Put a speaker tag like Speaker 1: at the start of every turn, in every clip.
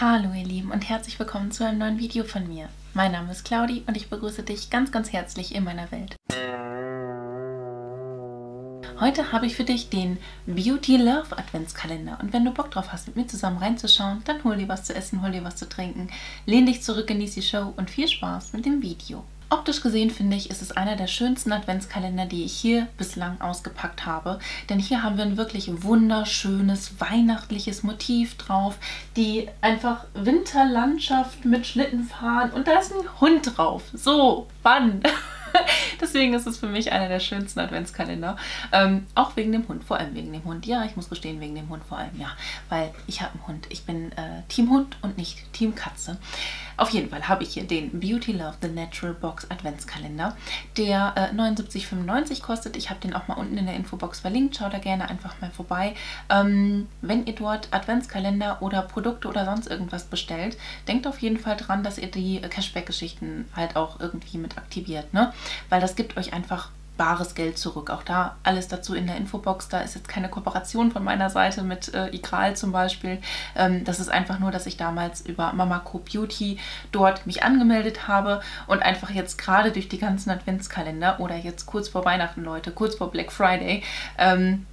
Speaker 1: Hallo ihr Lieben und herzlich willkommen zu einem neuen Video von mir. Mein Name ist Claudi und ich begrüße dich ganz ganz herzlich in meiner Welt. Heute habe ich für dich den Beauty Love Adventskalender und wenn du Bock drauf hast, mit mir zusammen reinzuschauen, dann hol dir was zu essen, hol dir was zu trinken, lehn dich zurück, genieß die Show und viel Spaß mit dem Video. Optisch gesehen finde ich, ist es einer der schönsten Adventskalender, die ich hier bislang ausgepackt habe. Denn hier haben wir ein wirklich wunderschönes weihnachtliches Motiv drauf. Die einfach Winterlandschaft mit Schlittenfahren und da ist ein Hund drauf. So, wann? Deswegen ist es für mich einer der schönsten Adventskalender. Ähm, auch wegen dem Hund, vor allem wegen dem Hund. Ja, ich muss gestehen, wegen dem Hund vor allem, ja. Weil ich habe einen Hund. Ich bin äh, Team Hund und nicht Team Katze. Auf jeden Fall habe ich hier den Beauty Love The Natural Box Adventskalender, der äh, 79,95 kostet. Ich habe den auch mal unten in der Infobox verlinkt. Schaut da gerne einfach mal vorbei. Ähm, wenn ihr dort Adventskalender oder Produkte oder sonst irgendwas bestellt, denkt auf jeden Fall dran, dass ihr die Cashback-Geschichten halt auch irgendwie mit aktiviert, ne? Weil das gibt euch einfach bares Geld zurück. Auch da alles dazu in der Infobox. Da ist jetzt keine Kooperation von meiner Seite mit äh, Igral zum Beispiel. Ähm, das ist einfach nur, dass ich damals über Mama Co Beauty dort mich angemeldet habe und einfach jetzt gerade durch die ganzen Adventskalender oder jetzt kurz vor Weihnachten, Leute, kurz vor Black Friday, ähm,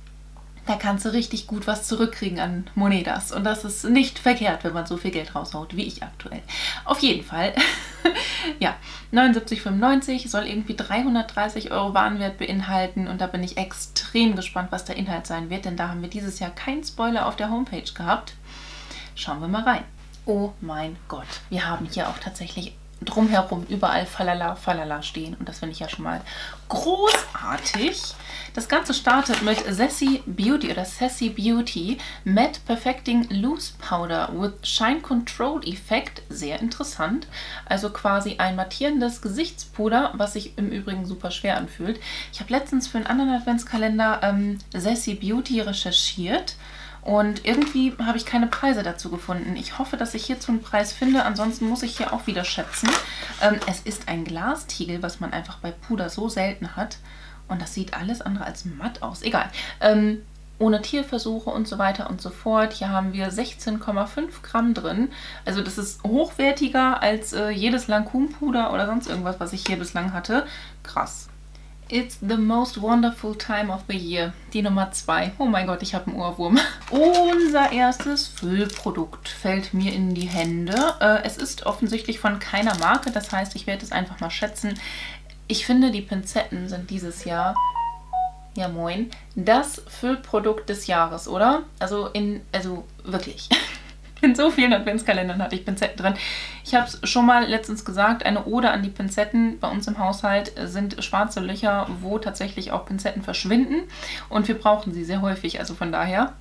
Speaker 1: da kannst du richtig gut was zurückkriegen an Monedas. Und das ist nicht verkehrt, wenn man so viel Geld raushaut, wie ich aktuell. Auf jeden Fall, ja, 79,95 soll irgendwie 330 Euro Warenwert beinhalten. Und da bin ich extrem gespannt, was der Inhalt sein wird, denn da haben wir dieses Jahr keinen Spoiler auf der Homepage gehabt. Schauen wir mal rein. Oh mein Gott, wir haben hier auch tatsächlich drumherum überall Falala, Falala stehen. Und das finde ich ja schon mal großartig. Das Ganze startet mit Sassy Beauty oder Sassy Beauty Matte Perfecting Loose Powder with Shine Control Effect. Sehr interessant. Also quasi ein mattierendes Gesichtspuder, was sich im Übrigen super schwer anfühlt. Ich habe letztens für einen anderen Adventskalender ähm, Sassy Beauty recherchiert. Und irgendwie habe ich keine Preise dazu gefunden. Ich hoffe, dass ich hierzu einen Preis finde. Ansonsten muss ich hier auch wieder schätzen. Ähm, es ist ein Glastiegel, was man einfach bei Puder so selten hat. Und das sieht alles andere als matt aus. Egal. Ähm, ohne Tierversuche und so weiter und so fort. Hier haben wir 16,5 Gramm drin. Also das ist hochwertiger als äh, jedes Lancôme-Puder oder sonst irgendwas, was ich hier bislang hatte. Krass. It's the most wonderful time of the year. Die Nummer 2. Oh mein Gott, ich habe einen Ohrwurm. Unser erstes Füllprodukt fällt mir in die Hände. Äh, es ist offensichtlich von keiner Marke, das heißt, ich werde es einfach mal schätzen. Ich finde, die Pinzetten sind dieses Jahr, ja moin, das Füllprodukt des Jahres, oder? Also in, also wirklich. In so vielen Adventskalendern hatte ich Pinzetten drin. Ich habe es schon mal letztens gesagt, eine Ode an die Pinzetten bei uns im Haushalt sind schwarze Löcher, wo tatsächlich auch Pinzetten verschwinden. Und wir brauchen sie sehr häufig, also von daher.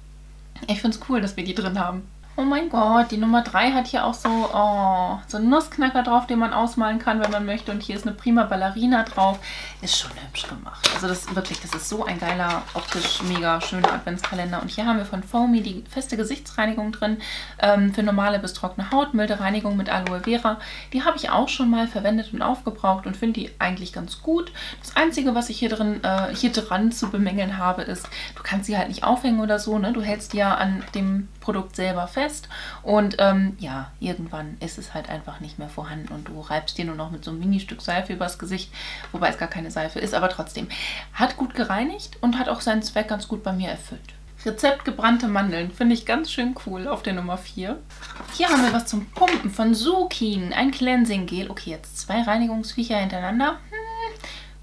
Speaker 1: Ich finde es cool, dass wir die drin haben. Oh mein Gott, die Nummer 3 hat hier auch so, oh, so einen Nussknacker drauf, den man ausmalen kann, wenn man möchte. Und hier ist eine prima Ballerina drauf. Ist schon hübsch gemacht. Also das wirklich, das ist so ein geiler, optisch mega schöner Adventskalender. Und hier haben wir von Foamy die feste Gesichtsreinigung drin ähm, für normale bis trockene Haut, milde Reinigung mit Aloe Vera. Die habe ich auch schon mal verwendet und aufgebraucht und finde die eigentlich ganz gut. Das Einzige, was ich hier drin, äh, hier dran zu bemängeln habe, ist, du kannst sie halt nicht aufhängen oder so. Ne? Du hältst die ja an dem Produkt selber fest und ähm, ja, irgendwann ist es halt einfach nicht mehr vorhanden und du reibst dir nur noch mit so einem Ministück Seife übers Gesicht, wobei es gar keine Seife ist, aber trotzdem. Hat gut gereinigt und hat auch seinen Zweck ganz gut bei mir erfüllt. Rezept gebrannte Mandeln. Finde ich ganz schön cool auf der Nummer 4. Hier haben wir was zum Pumpen von Sukin. Ein Cleansing Gel. Okay, jetzt zwei Reinigungsviecher hintereinander.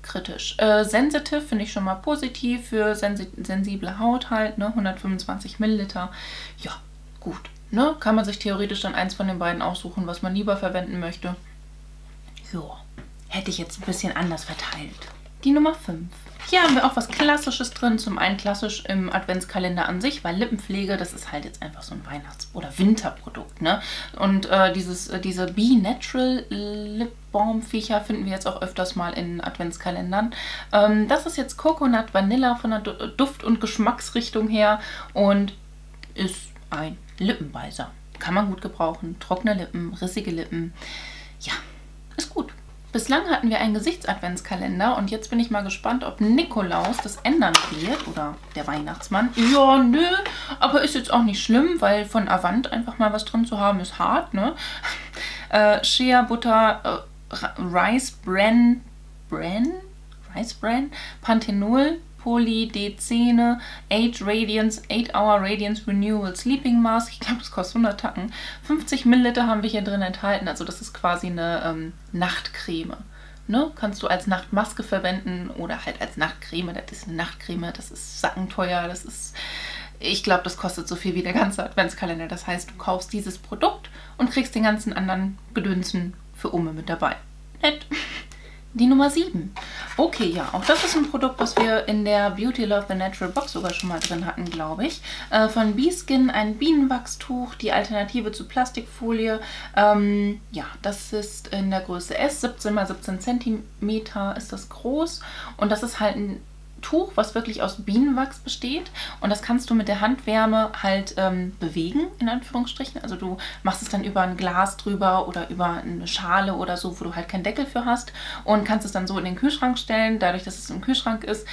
Speaker 1: Kritisch. Äh, sensitive finde ich schon mal positiv für sensi sensible Haut halt. Ne? 125 Milliliter. Ja, gut. Ne? Kann man sich theoretisch dann eins von den beiden aussuchen, was man lieber verwenden möchte. Ja, hätte ich jetzt ein bisschen anders verteilt. Die Nummer 5. Hier haben wir auch was Klassisches drin. Zum einen klassisch im Adventskalender an sich, weil Lippenpflege, das ist halt jetzt einfach so ein Weihnachts- oder Winterprodukt. Ne? Und äh, dieses, äh, diese Be Natural Lip Balm Viecher finden wir jetzt auch öfters mal in Adventskalendern. Ähm, das ist jetzt Coconut Vanilla von der Duft- und Geschmacksrichtung her und ist ein Lippenbeißer. Kann man gut gebrauchen. Trockene Lippen, rissige Lippen. Ja, ist gut. Bislang hatten wir einen Gesichtsadventskalender und jetzt bin ich mal gespannt, ob Nikolaus das ändern wird oder der Weihnachtsmann. Ja, nö, aber ist jetzt auch nicht schlimm, weil von Avant einfach mal was drin zu haben ist hart, ne? Äh, Shea Butter, äh, Rice Bran, Bran? Rice Bran, Panthenol, Polydecene, 8 Radiance, 8 Hour Radiance Renewal Sleeping Mask. Ich glaube, das kostet 100 Tacken. 50 Milliliter haben wir hier drin enthalten. Also das ist quasi eine ähm, Nachtcreme. Ne? Kannst du als Nachtmaske verwenden oder halt als Nachtcreme. Das ist eine Nachtcreme, das ist sackenteuer, das ist... Ich glaube, das kostet so viel wie der ganze Adventskalender. Das heißt, du kaufst dieses Produkt und kriegst den ganzen anderen Gedönsen für Umme mit dabei. Nett. Die Nummer 7. Okay, ja, auch das ist ein Produkt, was wir in der Beauty Love the Natural Box sogar schon mal drin hatten, glaube ich. Äh, von Beeskin ein Bienenwachstuch, die Alternative zu Plastikfolie. Ähm, ja, das ist in der Größe S, 17 x 17 cm ist das groß. Und das ist halt ein Tuch, was wirklich aus Bienenwachs besteht. Und das kannst du mit der Handwärme halt ähm, bewegen, in Anführungsstrichen. Also du machst es dann über ein Glas drüber oder über eine Schale oder so, wo du halt keinen Deckel für hast. Und kannst es dann so in den Kühlschrank stellen. Dadurch, dass es im Kühlschrank ist,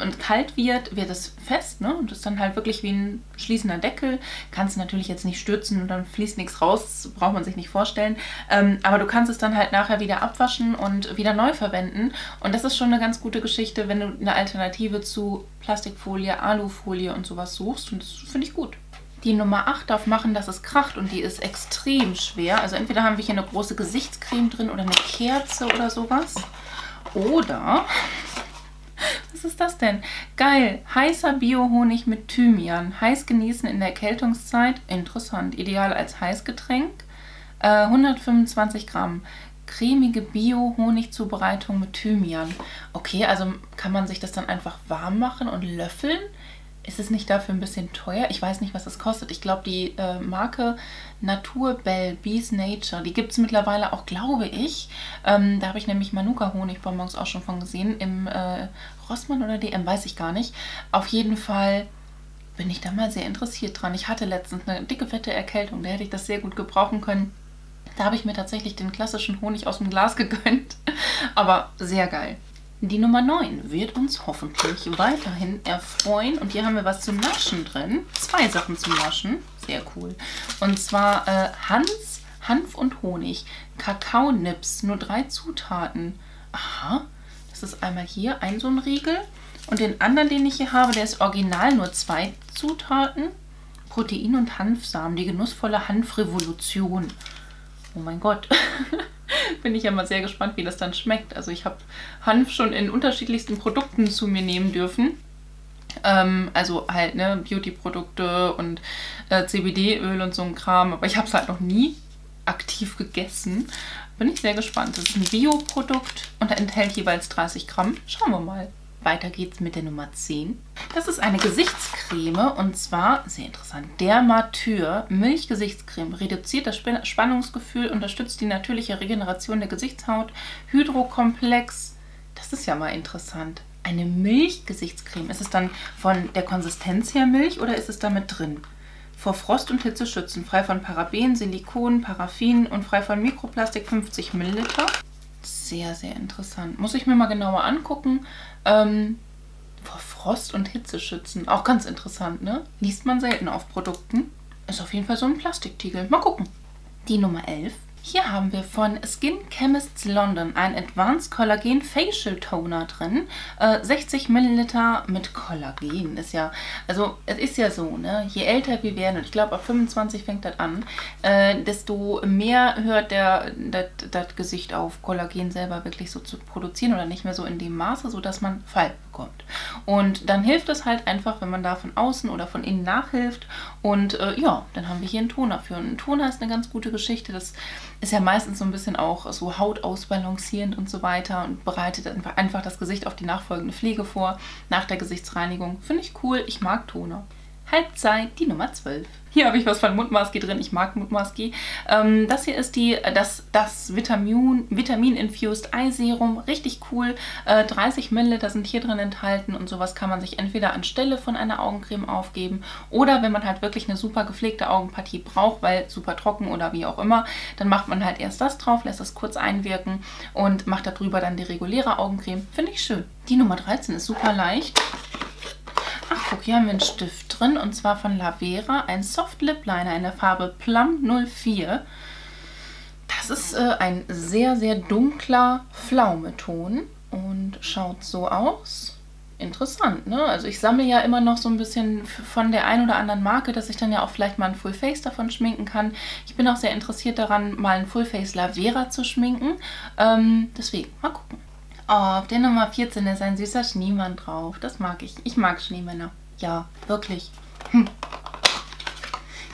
Speaker 1: und kalt wird, wird es fest ne? und ist dann halt wirklich wie ein schließender Deckel. Kannst natürlich jetzt nicht stürzen und dann fließt nichts raus, das braucht man sich nicht vorstellen. Ähm, aber du kannst es dann halt nachher wieder abwaschen und wieder neu verwenden. Und das ist schon eine ganz gute Geschichte, wenn du eine Alternative zu Plastikfolie, Alufolie und sowas suchst. Und das finde ich gut. Die Nummer 8 darf machen, dass es kracht und die ist extrem schwer. Also entweder haben wir hier eine große Gesichtscreme drin oder eine Kerze oder sowas. Oder was ist das denn? Geil. Heißer Bio-Honig mit Thymian. Heiß genießen in der Erkältungszeit. Interessant. Ideal als Heißgetränk. Äh, 125 Gramm. Cremige Bio-Honigzubereitung mit Thymian. Okay, also kann man sich das dann einfach warm machen und löffeln? Ist es nicht dafür ein bisschen teuer? Ich weiß nicht, was das kostet. Ich glaube, die äh, Marke Naturbell Bees Nature, die gibt es mittlerweile auch, glaube ich. Ähm, da habe ich nämlich Manuka Honigbonbons auch schon von gesehen. Im äh, Rossmann oder DM, weiß ich gar nicht. Auf jeden Fall bin ich da mal sehr interessiert dran. Ich hatte letztens eine dicke, fette Erkältung. Da hätte ich das sehr gut gebrauchen können. Da habe ich mir tatsächlich den klassischen Honig aus dem Glas gegönnt. Aber sehr geil. Die Nummer 9 wird uns hoffentlich weiterhin erfreuen. Und hier haben wir was zum Naschen drin. Zwei Sachen zum Naschen. Sehr cool. Und zwar äh, Hans, Hanf und Honig. Kakaonips. Nur drei Zutaten. Aha. Das ist einmal hier ein so ein Riegel. Und den anderen, den ich hier habe, der ist original. Nur zwei Zutaten. Protein und Hanfsamen. Die genussvolle Hanfrevolution. Oh mein Gott. bin ich ja mal sehr gespannt, wie das dann schmeckt. Also ich habe Hanf schon in unterschiedlichsten Produkten zu mir nehmen dürfen. Ähm, also halt ne, Beauty-Produkte und äh, CBD-Öl und so ein Kram. Aber ich habe es halt noch nie aktiv gegessen. Bin ich sehr gespannt. Das ist ein Bio-Produkt und enthält jeweils 30 Gramm. Schauen wir mal. Weiter geht's mit der Nummer 10. Das ist eine Gesichtscreme und zwar, sehr interessant, Dermatyr Milchgesichtscreme. Reduziert das Spannungsgefühl, unterstützt die natürliche Regeneration der Gesichtshaut. Hydrokomplex, das ist ja mal interessant. Eine Milchgesichtscreme. Ist es dann von der Konsistenz her Milch oder ist es damit drin? Vor Frost und Hitze schützen. Frei von Paraben, Silikon, Paraffin und frei von Mikroplastik 50 Milliliter sehr, sehr interessant. Muss ich mir mal genauer angucken. Ähm, vor Frost und Hitze schützen. Auch ganz interessant, ne? Liest man selten auf Produkten. Ist auf jeden Fall so ein Plastiktiegel. Mal gucken. Die Nummer 11 hier haben wir von Skin Chemists London ein Advanced Collagen Facial Toner drin. Äh, 60 Milliliter mit Kollagen. Ist ja, also es ist ja so, ne? Je älter wir werden, und ich glaube ab 25 fängt das an, äh, desto mehr hört der das Gesicht auf, Kollagen selber wirklich so zu produzieren oder nicht mehr so in dem Maße, sodass man Falten bekommt. Und dann hilft es halt einfach, wenn man da von außen oder von innen nachhilft. Und äh, ja, dann haben wir hier einen Toner für. Und ein Toner ist eine ganz gute Geschichte. Das ist ja meistens so ein bisschen auch so hautausbalancierend und so weiter und bereitet einfach das Gesicht auf die nachfolgende Pflege vor, nach der Gesichtsreinigung. Finde ich cool, ich mag Toner. Halbzeit, die Nummer 12. Hier habe ich was von Mundmaski drin. Ich mag Mundmaski. Ähm, das hier ist die, das, das Vitamin, Vitamin-Infused Eye Serum. Richtig cool. Äh, 30 Milliliter sind hier drin enthalten und sowas kann man sich entweder anstelle von einer Augencreme aufgeben oder wenn man halt wirklich eine super gepflegte Augenpartie braucht, weil super trocken oder wie auch immer, dann macht man halt erst das drauf, lässt das kurz einwirken und macht darüber dann die reguläre Augencreme. Finde ich schön. Die Nummer 13 ist super leicht. Guck, hier haben wir einen Stift drin und zwar von Lavera, ein Soft Lip Liner in der Farbe Plum 04. Das ist äh, ein sehr, sehr dunkler Pflaumeton und schaut so aus. Interessant, ne? Also ich sammle ja immer noch so ein bisschen von der einen oder anderen Marke, dass ich dann ja auch vielleicht mal ein Full Face davon schminken kann. Ich bin auch sehr interessiert daran, mal ein Full Face Lavera zu schminken. Ähm, deswegen, mal gucken. Oh, auf der Nummer 14 ist ein süßer Schneemann drauf. Das mag ich. Ich mag Schneemänner. Ja, wirklich. Hm.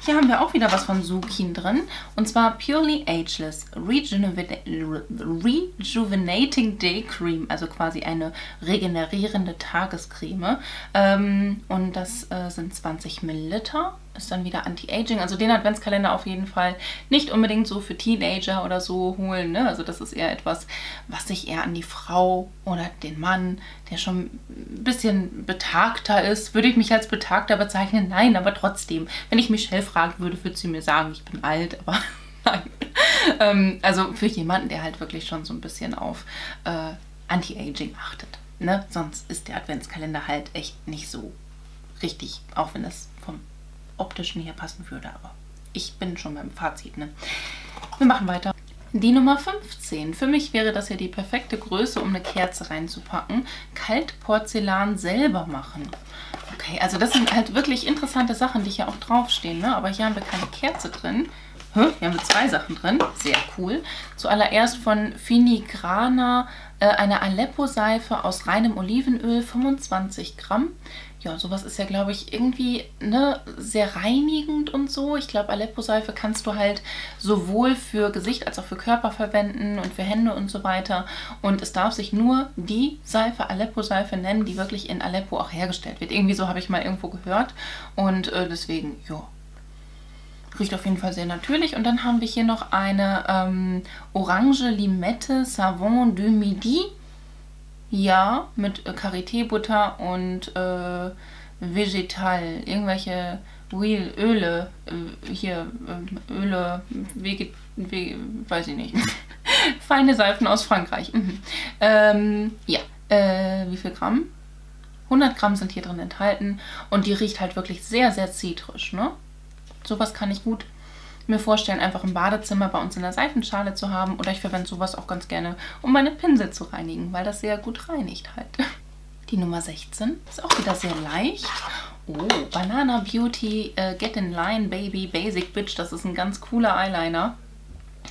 Speaker 1: Hier haben wir auch wieder was von Sukin drin. Und zwar Purely Ageless Rejuvenating Day Cream. Also quasi eine regenerierende Tagescreme. Ähm, und das äh, sind 20 Milliliter ist dann wieder Anti-Aging. Also den Adventskalender auf jeden Fall nicht unbedingt so für Teenager oder so holen. Ne? Also das ist eher etwas, was sich eher an die Frau oder den Mann, der schon ein bisschen betagter ist, würde ich mich als betagter bezeichnen? Nein, aber trotzdem. Wenn ich Michelle fragen würde, würde sie mir sagen, ich bin alt, aber nein. ähm, also für jemanden, der halt wirklich schon so ein bisschen auf äh, Anti-Aging achtet. Ne? Sonst ist der Adventskalender halt echt nicht so richtig, auch wenn es optischen hier passen würde. Aber ich bin schon beim Fazit. Ne? Wir machen weiter. Die Nummer 15. Für mich wäre das ja die perfekte Größe, um eine Kerze reinzupacken. Kaltporzellan selber machen. Okay, also das sind halt wirklich interessante Sachen, die hier auch draufstehen. Ne? Aber hier haben wir keine Kerze drin. Hier haben wir zwei Sachen drin. Sehr cool. Zuallererst von Finigrana äh, eine Aleppo-Seife aus reinem Olivenöl, 25 Gramm ja, sowas ist ja, glaube ich, irgendwie ne, sehr reinigend und so. Ich glaube, Aleppo-Seife kannst du halt sowohl für Gesicht als auch für Körper verwenden und für Hände und so weiter. Und es darf sich nur die Seife, Aleppo-Seife nennen, die wirklich in Aleppo auch hergestellt wird. Irgendwie so habe ich mal irgendwo gehört. Und äh, deswegen, ja, riecht auf jeden Fall sehr natürlich. Und dann haben wir hier noch eine ähm, Orange Limette Savon de Midi ja, mit äh, Karité-Butter und äh, Vegetal. Irgendwelche Wheel, Öle, äh, hier, äh, Öle, Veget, Ve weiß ich nicht. Feine Seifen aus Frankreich. Mhm. Ähm, ja, äh, wie viel Gramm? 100 Gramm sind hier drin enthalten und die riecht halt wirklich sehr, sehr zitrisch, ne? Sowas kann ich gut mir vorstellen, einfach im Badezimmer bei uns in der Seifenschale zu haben. Oder ich verwende sowas auch ganz gerne, um meine Pinsel zu reinigen, weil das sehr gut reinigt halt. Die Nummer 16 ist auch wieder sehr leicht. Oh, Banana Beauty äh, Get in Line Baby Basic Bitch. Das ist ein ganz cooler Eyeliner.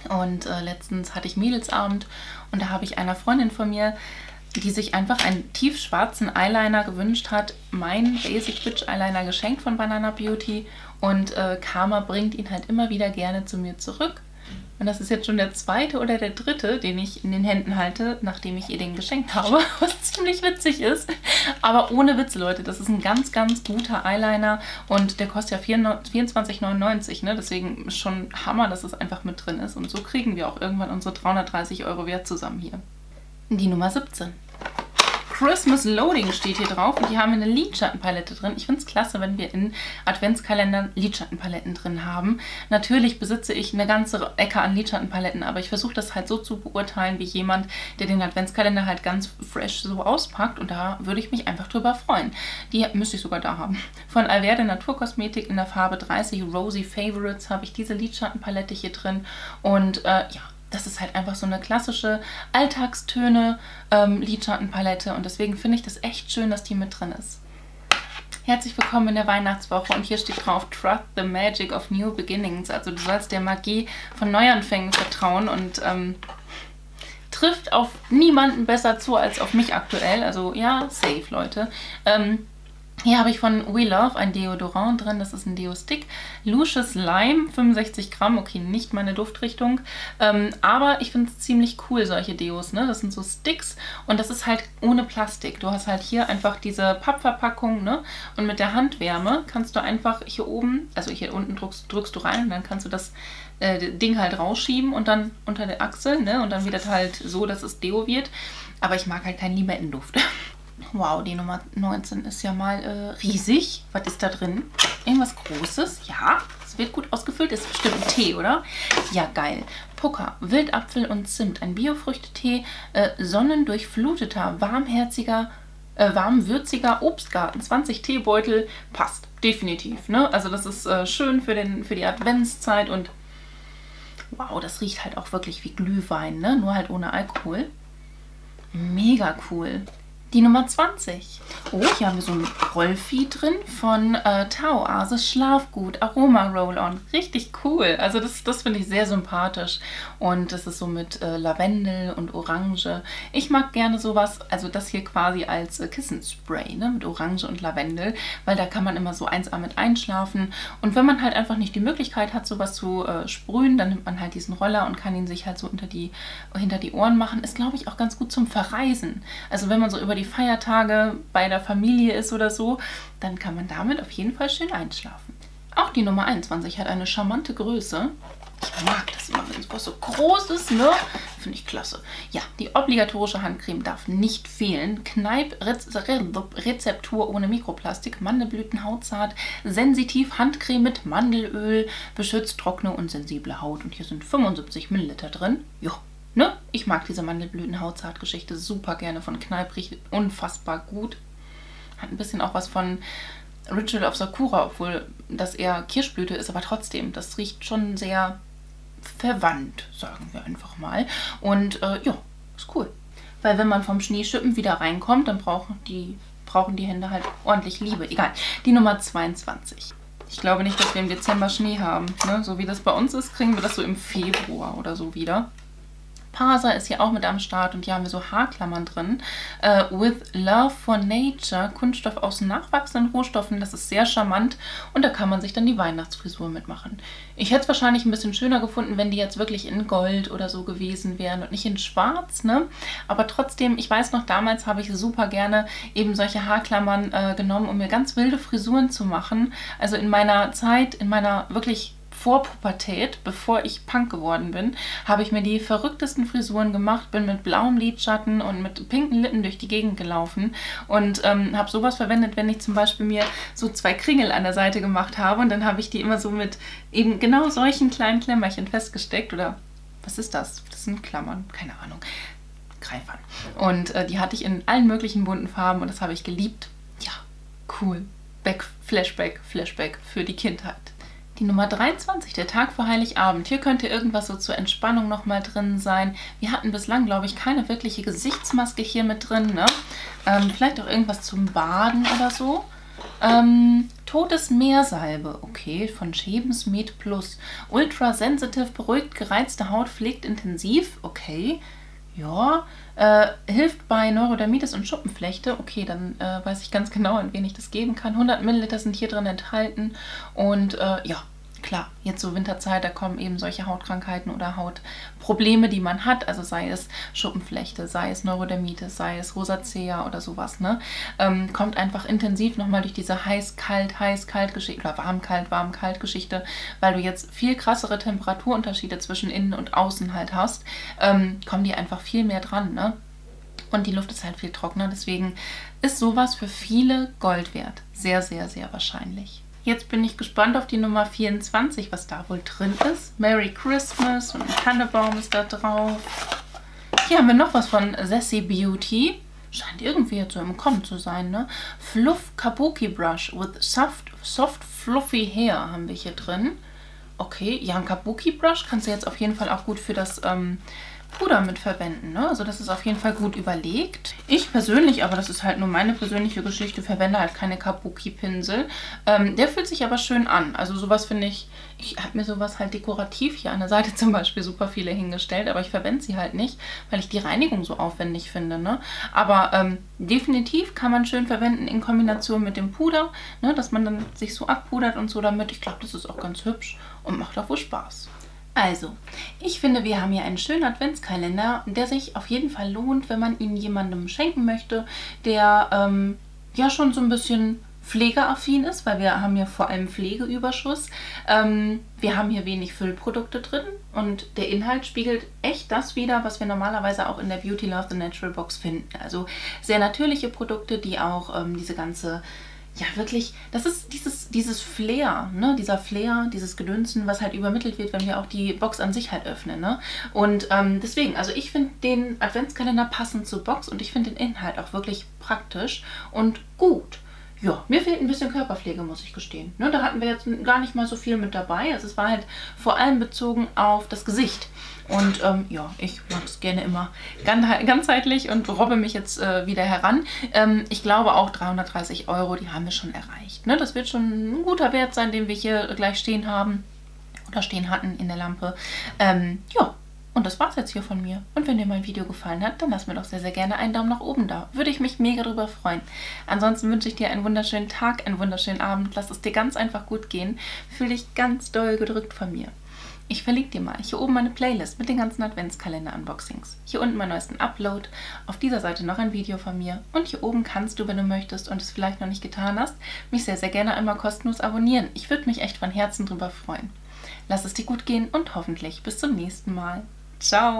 Speaker 1: Und äh, letztens hatte ich Mädelsabend und da habe ich einer Freundin von mir die sich einfach einen tiefschwarzen Eyeliner gewünscht hat, mein Basic Bitch Eyeliner geschenkt von Banana Beauty und äh, Karma bringt ihn halt immer wieder gerne zu mir zurück. Und das ist jetzt schon der zweite oder der dritte, den ich in den Händen halte, nachdem ich ihr den geschenkt habe, was ziemlich witzig ist. Aber ohne Witze, Leute, das ist ein ganz, ganz guter Eyeliner und der kostet ja 24,99, ne? Deswegen schon Hammer, dass es einfach mit drin ist. Und so kriegen wir auch irgendwann unsere 330 Euro Wert zusammen hier. Die Nummer 17. Christmas Loading steht hier drauf und hier haben eine Lidschattenpalette drin. Ich finde es klasse, wenn wir in Adventskalendern Lidschattenpaletten drin haben. Natürlich besitze ich eine ganze Ecke an Lidschattenpaletten, aber ich versuche das halt so zu beurteilen wie jemand, der den Adventskalender halt ganz fresh so auspackt und da würde ich mich einfach drüber freuen. Die müsste ich sogar da haben. Von Alverde Naturkosmetik in der Farbe 30 Rosy Favorites habe ich diese Lidschattenpalette hier drin und äh, ja, das ist halt einfach so eine klassische Alltagstöne ähm, und deswegen finde ich das echt schön, dass die mit drin ist. Herzlich willkommen in der Weihnachtswoche und hier steht drauf Trust the Magic of New Beginnings. Also du sollst der Magie von Neuanfängen vertrauen und ähm, trifft auf niemanden besser zu als auf mich aktuell. Also ja, safe Leute. Ähm, Hier habe ich von We Love ein Deodorant drin, das ist ein Deo-Stick. Lucious Lime, 65 Gramm, okay, nicht meine Duftrichtung. Ähm, aber ich finde es ziemlich cool, solche Deos, ne? Das sind so Sticks und das ist halt ohne Plastik. Du hast halt hier einfach diese Pappverpackung, ne? Und mit der Handwärme kannst du einfach hier oben, also hier unten drückst, drückst du rein und dann kannst du das äh, Ding halt rausschieben und dann unter der Achsel, ne? Und dann das halt so, dass es Deo wird. Aber ich mag halt keinen Limettenduft. Wow, die Nummer 19 ist ja mal äh, riesig. Was ist da drin? Irgendwas Großes? Ja, es wird gut ausgefüllt. Ist bestimmt ein Tee, oder? Ja, geil. Pucker, Wildapfel und Zimt. Ein Biofrüchtetee, äh, sonnendurchfluteter, warmherziger, äh, warmwürziger Obstgarten. 20 Teebeutel. Passt, definitiv. Ne? Also das ist äh, schön für, den, für die Adventszeit und wow, das riecht halt auch wirklich wie Glühwein, ne? nur halt ohne Alkohol. Mega cool. Die Nummer 20. Oh, hier haben wir so ein Rollvieh drin von äh, Tau Asis Schlafgut Aroma Roll-On. Richtig cool. Also das, das finde ich sehr sympathisch. Und das ist so mit äh, Lavendel und Orange. Ich mag gerne sowas, also das hier quasi als äh, Kissenspray, ne, mit Orange und Lavendel, weil da kann man immer so 1A mit einschlafen. Und wenn man halt einfach nicht die Möglichkeit hat, sowas zu äh, sprühen, dann nimmt man halt diesen Roller und kann ihn sich halt so unter die, hinter die Ohren machen. Ist, glaube ich, auch ganz gut zum Verreisen. Also wenn man so über die Feiertage bei der Familie ist oder so, dann kann man damit auf jeden Fall schön einschlafen. Auch die Nummer 21 hat eine charmante Größe. Ich mag das immer, wenn es so groß ist, ne? Finde ich klasse. Ja, die obligatorische Handcreme darf nicht fehlen. Kneipp Rezeptur ohne Mikroplastik, Mandelblüten hautzart, sensitiv Handcreme mit Mandelöl, beschützt trockene und sensible Haut. Und hier sind 75 Milliliter drin. Ja, Ne? Ich mag diese Mandelblüten-Hautzart-Geschichte super gerne von Kneipp, riecht unfassbar gut. Hat ein bisschen auch was von Ritual of Sakura, obwohl das eher Kirschblüte ist, aber trotzdem, das riecht schon sehr verwandt, sagen wir einfach mal. Und äh, ja, ist cool. Weil wenn man vom Schneeschippen wieder reinkommt, dann brauchen die, brauchen die Hände halt ordentlich Liebe. Egal. Die Nummer 22. Ich glaube nicht, dass wir im Dezember Schnee haben. Ne? So wie das bei uns ist, kriegen wir das so im Februar oder so wieder. Parser ist hier auch mit am Start und hier haben wir so Haarklammern drin. Uh, with Love for Nature, Kunststoff aus nachwachsenden Rohstoffen, das ist sehr charmant und da kann man sich dann die Weihnachtsfrisur mitmachen. Ich hätte es wahrscheinlich ein bisschen schöner gefunden, wenn die jetzt wirklich in Gold oder so gewesen wären und nicht in Schwarz, ne? Aber trotzdem, ich weiß noch, damals habe ich super gerne eben solche Haarklammern äh, genommen, um mir ganz wilde Frisuren zu machen. Also in meiner Zeit, in meiner wirklich vor Pubertät, bevor ich Punk geworden bin, habe ich mir die verrücktesten Frisuren gemacht, bin mit blauem Lidschatten und mit pinken Lippen durch die Gegend gelaufen und ähm, habe sowas verwendet, wenn ich zum Beispiel mir so zwei Kringel an der Seite gemacht habe und dann habe ich die immer so mit eben genau solchen kleinen Klemmerchen festgesteckt oder was ist das? Das sind Klammern, keine Ahnung. Greifern. Und äh, die hatte ich in allen möglichen bunten Farben und das habe ich geliebt. Ja, cool. Back, Flashback, Flashback für die Kindheit. Die Nummer 23, der Tag vor Heiligabend. Hier könnte irgendwas so zur Entspannung nochmal drin sein. Wir hatten bislang, glaube ich, keine wirkliche Gesichtsmaske hier mit drin. Ne? Ähm, vielleicht auch irgendwas zum Baden oder so. Ähm, Totes Meersalbe, okay, von Schebens Med Plus. Ultra sensitive, beruhigt gereizte Haut, pflegt intensiv, okay. Ja, äh, hilft bei Neurodermitis und Schuppenflechte. Okay, dann äh, weiß ich ganz genau, an wen ich das geben kann. 100 Milliliter sind hier drin enthalten. Und äh, ja, klar, jetzt so Winterzeit, da kommen eben solche Hautkrankheiten oder Hautprobleme, die man hat, also sei es Schuppenflechte, sei es Neurodermitis, sei es Rosacea oder sowas, ne, ähm, kommt einfach intensiv nochmal durch diese heiß-kalt, heiß-kalt-Geschichte oder warm-kalt, warm-kalt-Geschichte, weil du jetzt viel krassere Temperaturunterschiede zwischen innen und außen halt hast, ähm, kommen die einfach viel mehr dran, ne. Und die Luft ist halt viel trockener, deswegen ist sowas für viele Gold wert. Sehr, sehr, sehr wahrscheinlich. Jetzt bin ich gespannt auf die Nummer 24, was da wohl drin ist. Merry Christmas und ein Tannebaum ist da drauf. Hier haben wir noch was von Sassy Beauty. Scheint irgendwie jetzt so im Kommen zu sein, ne? Fluff Kabuki Brush with soft, soft fluffy hair haben wir hier drin. Okay, ja, ein Kabuki Brush kannst du jetzt auf jeden Fall auch gut für das, ähm, Puder mit verwenden. Ne? Also das ist auf jeden Fall gut überlegt. Ich persönlich, aber das ist halt nur meine persönliche Geschichte, verwende halt keine Kabuki-Pinsel. Ähm, der fühlt sich aber schön an. Also sowas finde ich, ich habe mir sowas halt dekorativ hier an der Seite zum Beispiel super viele hingestellt, aber ich verwende sie halt nicht, weil ich die Reinigung so aufwendig finde. Ne? Aber ähm, definitiv kann man schön verwenden in Kombination mit dem Puder, ne? dass man dann sich so abpudert und so damit. Ich glaube, das ist auch ganz hübsch und macht auch wohl Spaß. Also, ich finde, wir haben hier einen schönen Adventskalender, der sich auf jeden Fall lohnt, wenn man ihn jemandem schenken möchte, der ähm, ja schon so ein bisschen pflegeaffin ist, weil wir haben hier vor allem Pflegeüberschuss. Ähm, wir haben hier wenig Füllprodukte drin und der Inhalt spiegelt echt das wider, was wir normalerweise auch in der Beauty Love the Natural Box finden. Also sehr natürliche Produkte, die auch ähm, diese ganze ja wirklich, das ist dieses, dieses Flair, ne? dieser Flair, dieses Gedünsten, was halt übermittelt wird, wenn wir auch die Box an sich halt öffnen. Ne? Und ähm, deswegen, also ich finde den Adventskalender passend zur Box und ich finde den Inhalt auch wirklich praktisch und gut. Ja, mir fehlt ein bisschen Körperpflege, muss ich gestehen. Ne, da hatten wir jetzt gar nicht mal so viel mit dabei. Also es war halt vor allem bezogen auf das Gesicht. Und ähm, ja, ich mag es gerne immer ganzheitlich und robbe mich jetzt äh, wieder heran. Ähm, ich glaube auch 330 Euro, die haben wir schon erreicht. Ne? Das wird schon ein guter Wert sein, den wir hier gleich stehen haben oder stehen hatten in der Lampe. Ähm, ja, und das war's jetzt hier von mir. Und wenn dir mein Video gefallen hat, dann lass mir doch sehr, sehr gerne einen Daumen nach oben da. Würde ich mich mega drüber freuen. Ansonsten wünsche ich dir einen wunderschönen Tag, einen wunderschönen Abend. Lass es dir ganz einfach gut gehen. Fühl dich ganz doll gedrückt von mir. Ich verlinke dir mal hier oben meine Playlist mit den ganzen Adventskalender-Unboxings. Hier unten meinen neuesten Upload, auf dieser Seite noch ein Video von mir und hier oben kannst du, wenn du möchtest und es vielleicht noch nicht getan hast, mich sehr, sehr gerne einmal kostenlos abonnieren. Ich würde mich echt von Herzen drüber freuen. Lass es dir gut gehen und hoffentlich bis zum nächsten Mal. Ciao!